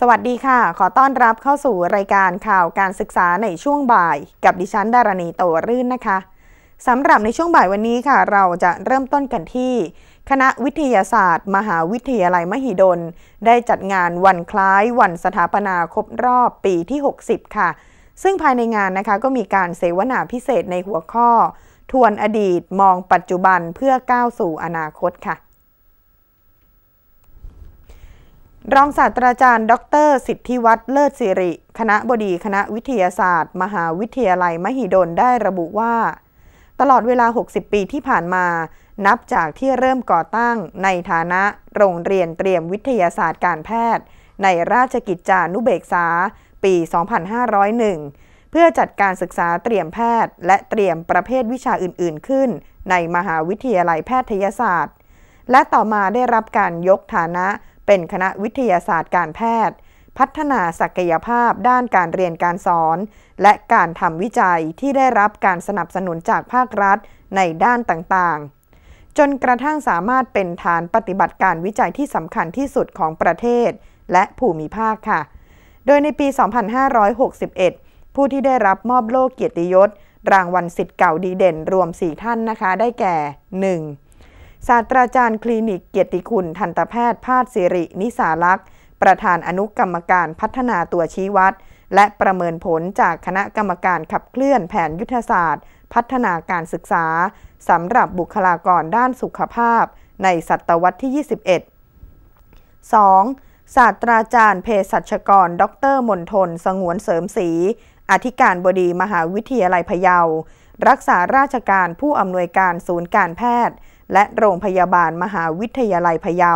สวัสดีค่ะ ขอต้อนรับเข้าสู่รายการข่าวการศึกษาในช่วงบ่าย กับดิฉันดารณีโตรื่นนะคะสำหรับในช่วงบ่ายวันนี้ค่ะ เราจะเริ่มต้นกันที่ คณะวิทยาศาสตร์ มหาวิทยาลัยมหิดล ได้จัดงานวันคล้ายวันสถาปนาครบรอบปีที่ 60 ค่ะ ซึ่งภายในงานนะคะก็มีการเสวนาพิเศษในหัวข้อ ทวนอดีตมองปัจจุบันเพื่อก้าวสู่อนาคตค่ะ รองศาสตราจารย์ ดร สิทธิวัฒน์เลิศสิริ คณะบดีคณะวิทยาศาสตร์ มหาวิทยาลัยมหิดลได้ระบุว่า ตลอดเวลา 60 ปีที่ผ่านมา นับจากที่เริ่มก่อตั้งในฐานะโรงเรียนเตรียมวิทยาศาสตร์การแพทย์ ในราชกิจจานุเบกษา ปี 2501 เพื่อจัดการศึกษาเตรียมแพทย์ และเตรียมประเภทวิชาอื่น ๆ ขึ้น ในมหาวิทยาลัยแพทยศาสตร์ และต่อมาได้รับการยกฐานะ เป็นคณะวิทยาศาสตร์การแพทย์ พัฒนาศักยภาพด้านการเรียนการสอน และการทำวิจัยที่ได้รับการสนับสนุนจากภาครัฐในด้านต่างๆ จนกระทั่งสามารถเป็นฐานปฏิบัติการวิจัยที่สำคัญที่สุดของประเทศ และภูมิภาคค่ะ โดยในปี 2561 ผู้ที่ได้รับมอบโล่เกียรติยศ รางวัลสิทธิ์เก่าดีเด่นรวม 4 ท่านนะคะ ได้แก่ 1. ศาสตราจารย์คลินิกเกียรติคุณทันตแพทย์ ภาสสิริ นิสาลักษ์ ประธานอนุกรรมการพัฒนาตัวชี้วัด และประเมินผลจากคณะกรรมการขับเคลื่อนแผนยุทธศาสตร์ พัฒนาการศึกษาสำหรับบุคลากรด้านสุขภาพ ในศตวรรษที่ 21 2. ศาสตราจารย์เภสัชกร ดรมนทน สงวนเสริมศรีอธิการบดีมหาวิทยาลัยพะเยา รักษาราชการผู้อำนวยการศูนย์การแพทย์ และโรงพยาบาลมหาวิทยาลัยพะเยา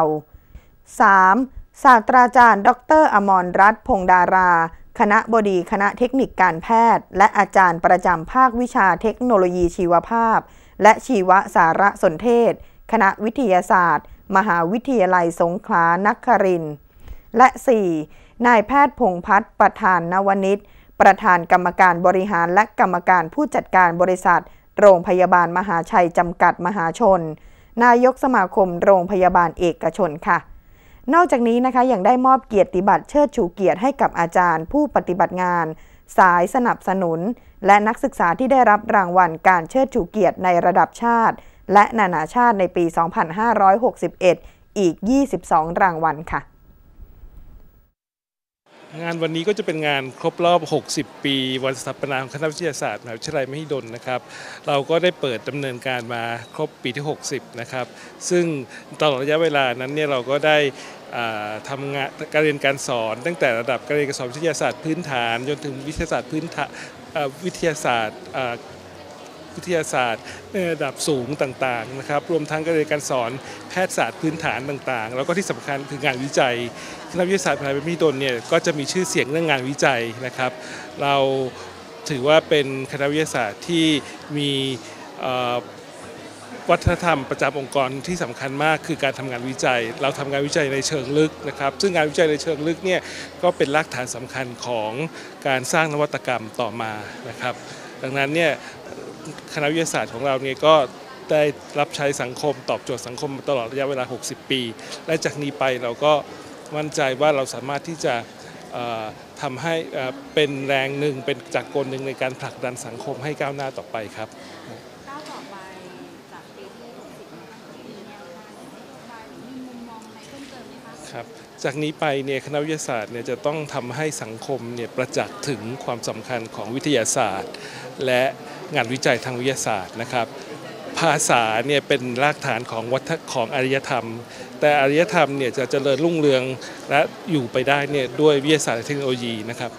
3. ศาสตราจารย์ ดร อมรรัตน์พงดารา คณะบดีคณะเทคนิคการแพทย์ และอาจารย์ประจำภาควิชาเทคโนโลยีชีวภาพ และชีวสารสนเทศ คณะวิทยาศาสตร์ มหาวิทยาลัยสงขลานครินทร์และ 4. นายแพทย์พงพัฒน์ประธานนวนิชประธานกรรมการบริหารและกรรมการผู้จัดการบริษัท โรงพยาบาลมหาชัยจำกัดมหาชน นายกสมาคมโรงพยาบาลเอกชนค่ะ นอกจากนี้นะคะยังได้มอบเกียรติบัตรเชิดชูเกียรติให้กับอาจารย์ ผู้ปฏิบัติงาน สายสนับสนุน และนักศึกษาที่ได้รับรางวัลการเชิดชูเกียรติในระดับชาติ และนานาชาติในปี 2561 อีก 22 รางวัลค่ะ งานวันนี้ก็จะเป็นงานครบรอบ 60 ปี วันสถาปนาของคณะวิทยาศาสตร์มหาวิทยาลัยมหิดลนะครับ เราก็ได้เปิดดำเนินการมาครบปีที่ 60 นะครับ ซึ่งตลอดระยะเวลานั้นเนี่ยเราก็ได้ทำงานการเรียนการสอนตั้งแต่ระดับการเรียนการสอนวิทยาศาสตร์พื้นฐานจนถึงวิทยาศาสตร์พื้นฐานวิทยาศาสตร์ วิทยาศาสตร์ในระดับสูงต่างๆนะครับรวมทั้งการเรียนการสอนแพทยศาสตร์พื้นฐานต่างๆ แล้วก็ที่สำคัญคืองานวิจัยคณะวิทยาศาสตร์มหาวิทยาลัยมหิดลเนี่ยก็จะมีชื่อเสียงเรื่องงานวิจัยนะครับ เราถือว่าเป็นคณะวิทยาศาสตร์ที่มีวัฒนธรรมประจำองค์กรที่สำคัญมากคือการทำงานวิจัย เราทำงานวิจัยในเชิงลึกนะครับ ซึ่งงานวิจัยในเชิงลึกเนี่ยก็เป็นรากฐานสำคัญของการสร้างนวัตกรรมต่อมานะครับ ดังนั้นเนี่ย คณะวิทยาศาสตร์ของเราเนี่ยก็ได้รับใช้สังคมตอบโจทย์สังคมตลอดระยะเวลา 60 ปี และจากนี้ไปเราก็มั่นใจว่าเราสามารถที่จะทำให้เป็นแรงหนึ่งเป็นจักรกลหนึ่งในการผลักดันสังคมให้ก้าวหน้าต่อไปครับก้าวต่อไปจากปีที่60มีแนวทางมีมุมมองอะไรเพิ่มเติมไหมคะครับ จากนี้ไปเนี่ยคณะวิทยาศาสตร์เนี่ยจะต้องทำให้สังคมเนี่ยประจักษ์ถึงความสำคัญของวิทยาศาสตร์ และ งานวิจัยทางวิทยาศาสตร์นะครับ ภาษาเนี่ยเป็นรากฐานของวัฒของอารยธรรม แต่อารยธรรมเนี่ยจะเจริญรุ่งเรืองและอยู่ไปได้เนี่ยด้วยวิทยาศาสตร์และเทคโนโลยีนะครับ